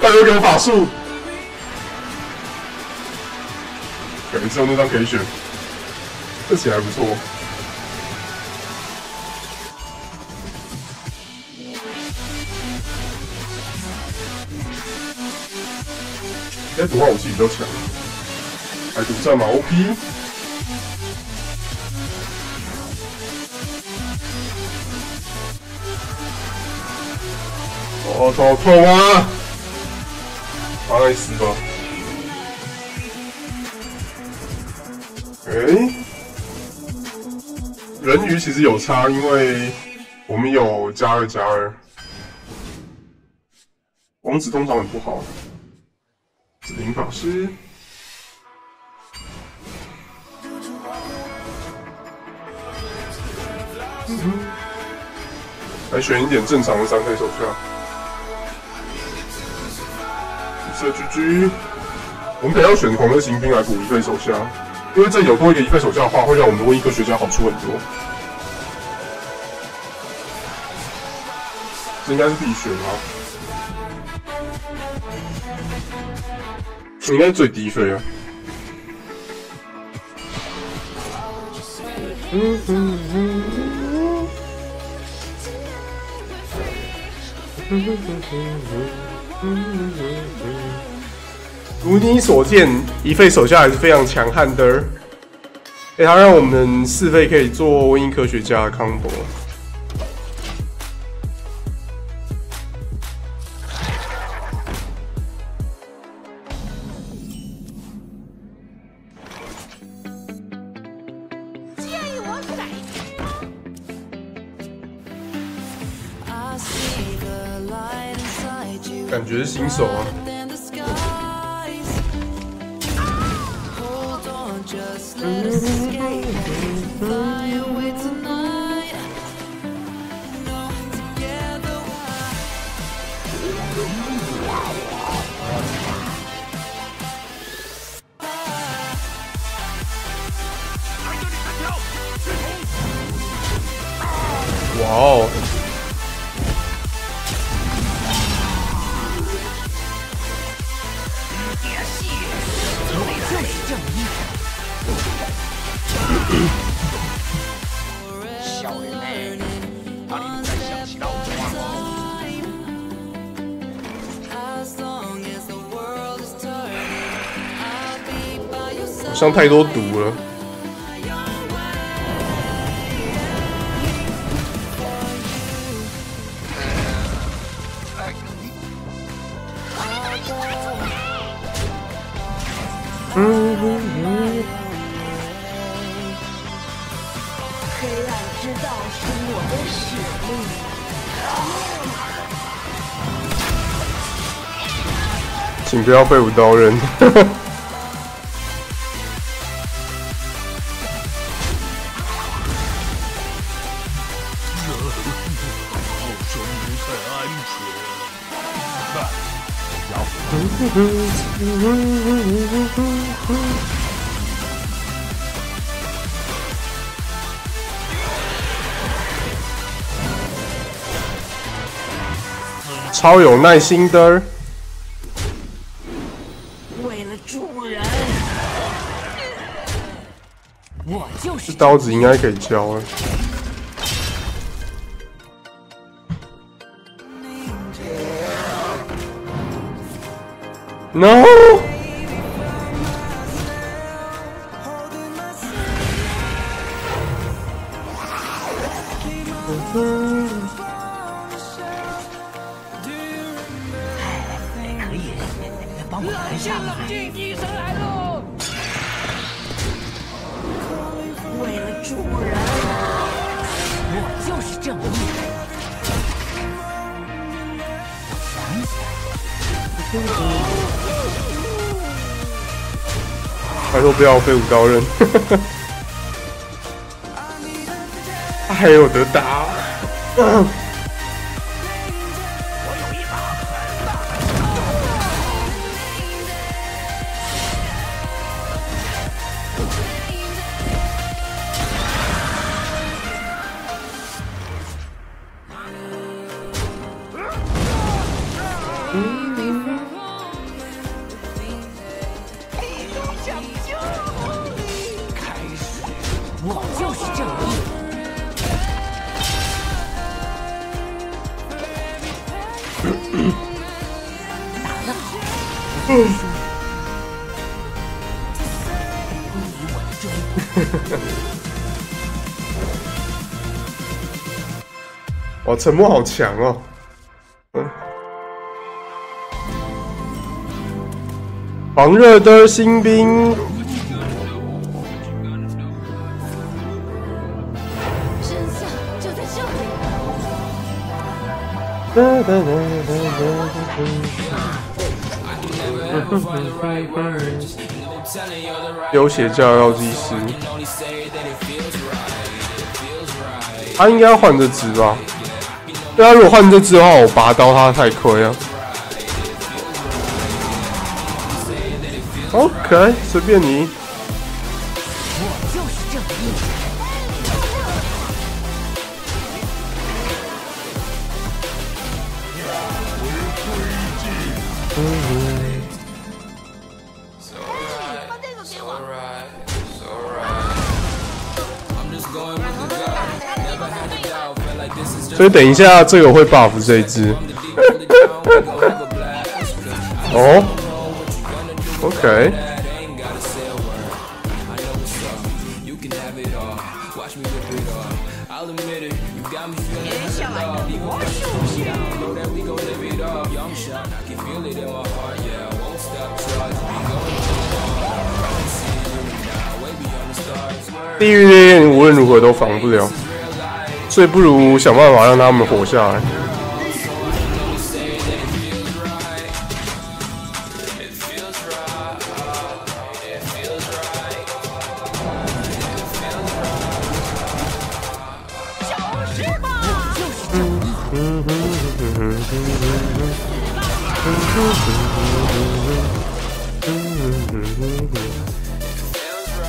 大家给我法术，感觉只有那张可以选，这起来不错。应该毒化武器比较强，还独占嘛 OP。哦，好痛啊！把他死吧。哎，人鱼其实有差，因为我们有加二加二，王子通常很不好。紫灵法师，来选一点正常的三 K 手下。紫色狙狙，我们得要选狂热行兵来补一费手下，因为这有多一个一费手下的话，会让我们的瘟疫科学家好处很多。这应该是必选啊。应该最低费啊！如你所见，一费手下还是非常强悍的。哎，他让我们四费可以做瘟疫科学家的 combo。感觉是新手啊。escape. Fly away tonight. No, together? Wow. 像太多毒了。黑暗之道是我的使命。请不要被五刀人。超有耐心的。为了主人，我就是这刀子应该可以交了。No！可以，帮我拦下来。医生来喽！为了主人，我就是正义。想起他说不要飞舞刀刃，他还有得打。沉默好强哦。嗯，狂热的新兵，真相就在这里。哒哒哒哒流血教药剂师，他应该要换这只吧？对啊，如果换这只的话，我拔刀他太亏了。OK，随便你。就是正义。把这个给我。所以等一下这个会 buff 这一只。哦，OK，接下来的魔术师。地狱烈焰无论如何都防不了，所以不如想办法让他们活下来。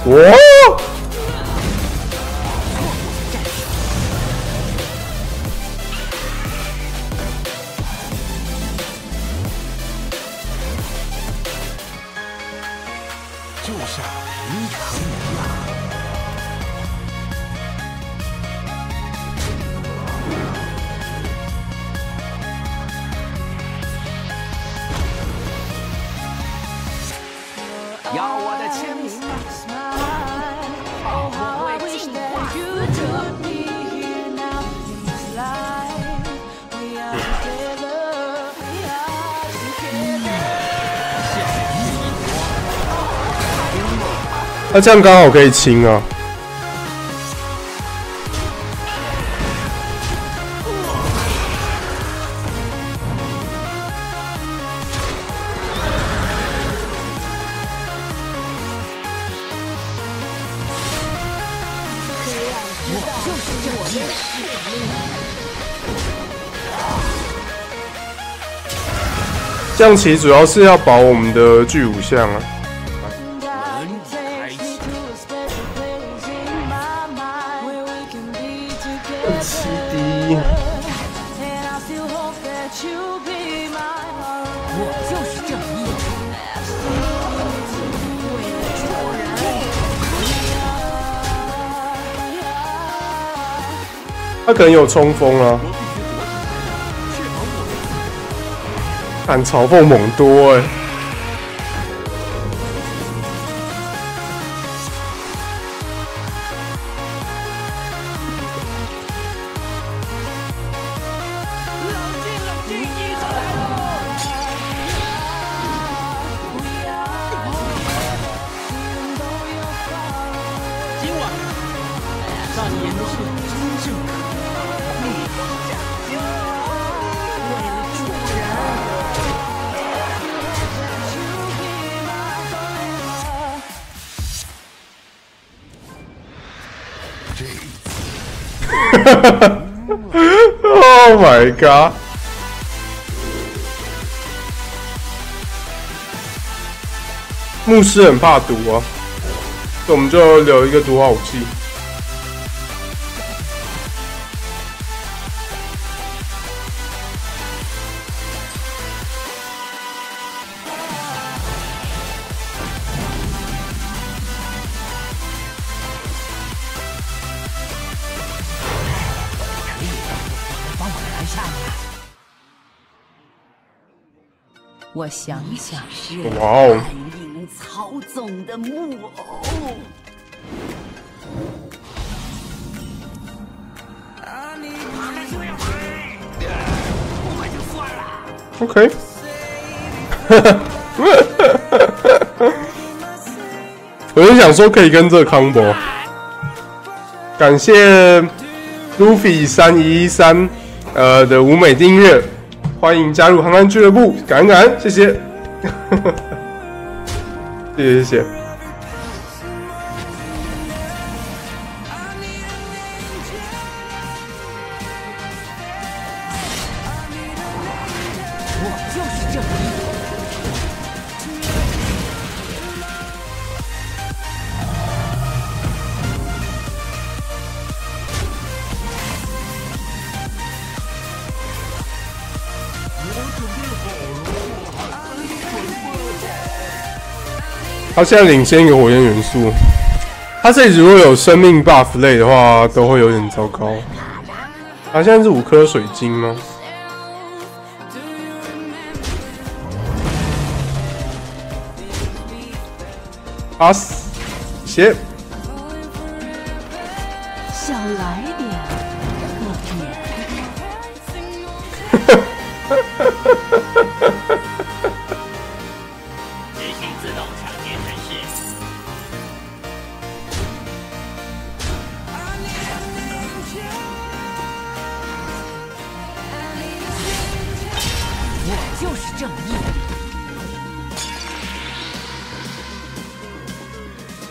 就那这样刚好可以清啊。这样其实主要是要保我们的巨武像啊。他可能有冲锋啊。看嘲讽猛多哎、今 Oh my god！牧师很怕毒啊，那我们就留一个毒化武器。想想是哇哦！暗影曹总的木偶。啊，你马上就要回 OK，我就想说可以跟这个 combo，感谢 Luffy 三一一三呃的舞美订阅，欢迎加入航安俱乐部，感恩感恩，谢谢，谢 谢谢谢。他现在领先一个火焰元素，他这里如果有生命 buff 类的话，都会有点糟糕。他现在是五颗水晶吗？阿死，谢谢。少来点，可免。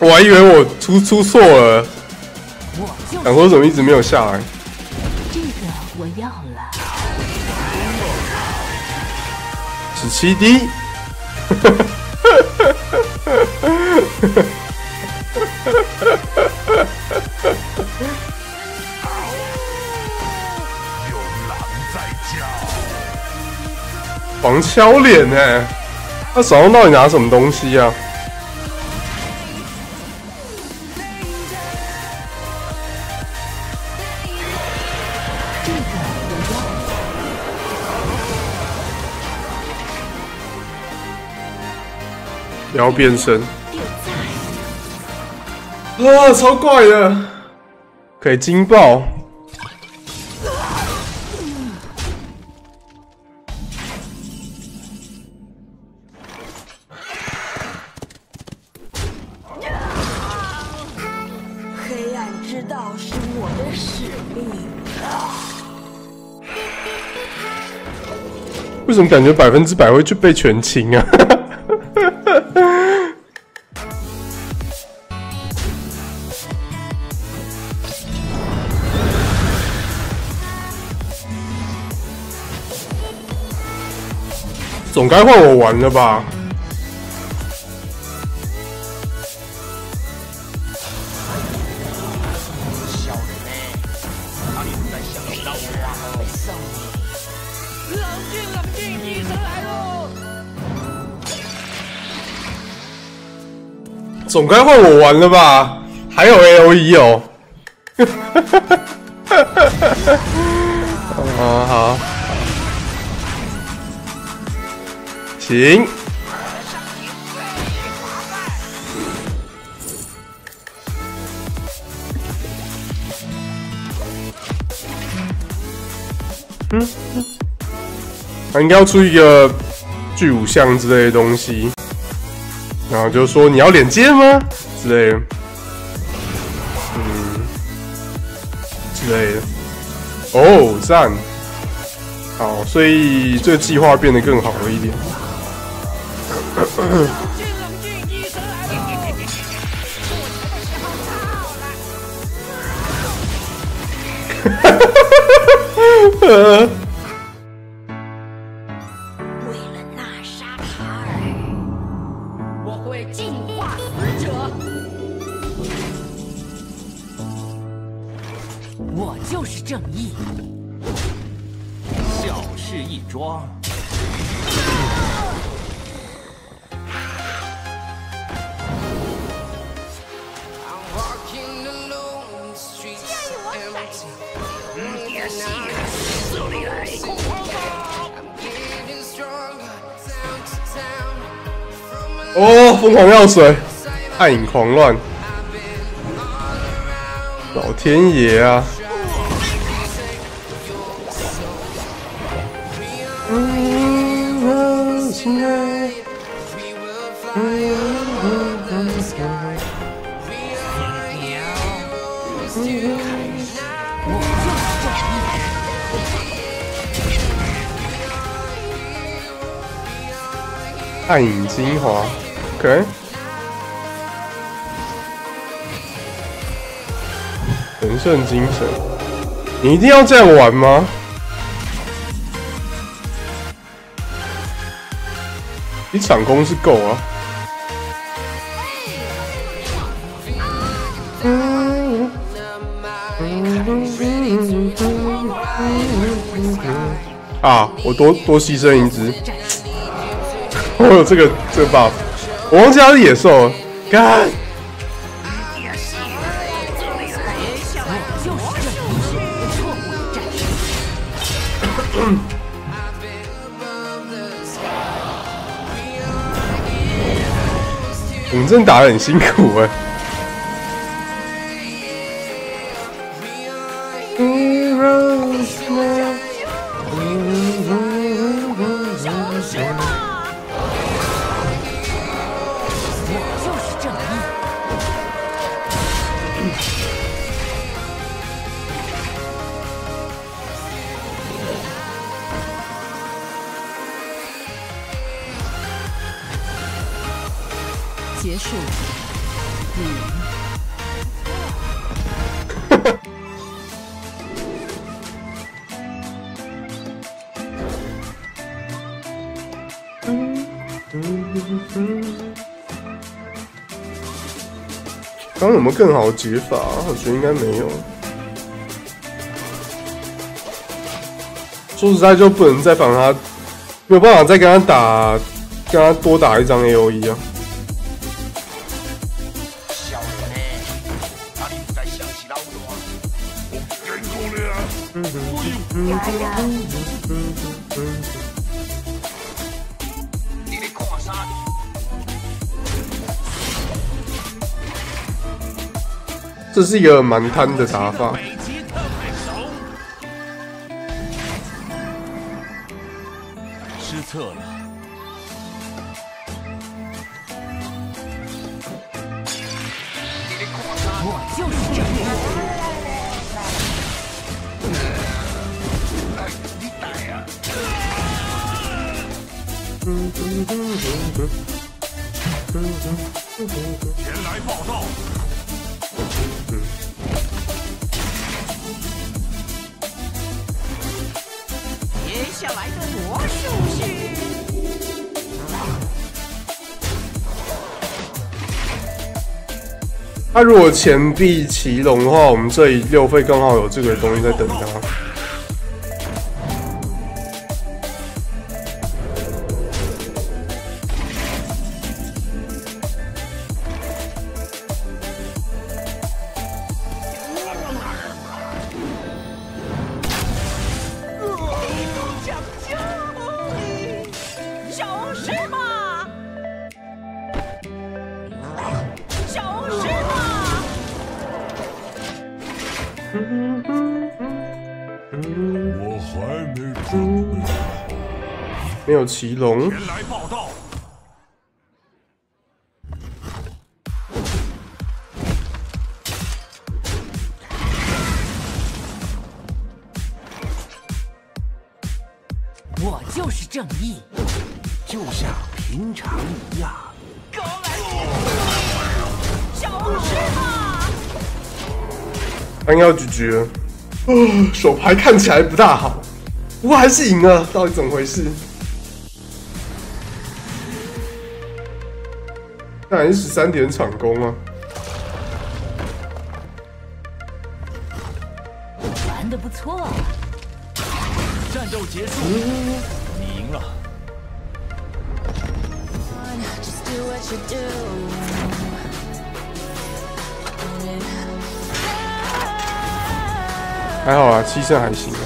我还以为我出出错了，我就想说怎么一直没有下来。这个我要了。十七滴，黄敲脸呢？他手上到底拿什么东西啊？要变身。啊！超怪的，可以惊爆。黑暗之道是我的使命。为什么感觉百分之百会去被全清啊？该换我玩了吧？冷静冷静，医生来喽！总该换我玩了吧？还有 A O E 哦。啊好，行。嗯，他应该要出一个巨武像之类的东西。然后就说你要脸接吗之类的，嗯，之类的。哦，赞，好，所以这个计划变得更好了一点。冷静冷静，医生来喽！呃，为了纳沙卡尔，我会净化死者。我就是正义。小事一桩。哦，疯狂药水，暗影狂乱，老天爷啊！嗯。暗影精华，OK。神圣精神，你一定要这样玩吗？你场攻是够啊。啊！我多多牺牲一只，我有这个这个 buff，我忘记他是野兽了。干，我们真的打得很辛苦哎、没有更好的解法、我觉得应该没有。说实在，就不能再帮他，没有办法再跟他打，跟他多打一张 A O E 啊。这是一个蛮贪的打法。北极特快手失策了。你咧看啥？就是正义。你大啊！前来报道。下来的魔术师，他如果钱币骑龙的话，我们这里六费刚好有这个东西在等他。没有骑龙，前来报道。我就是正义。就像平常一样。过来，就是嘛。他应该要拒绝了。呃，手牌看起来不大好，不过还是赢了，到底怎么回事？那还是十三点场攻啊！玩的不错。战斗结束，你赢了。还好啊，七胜还行啊。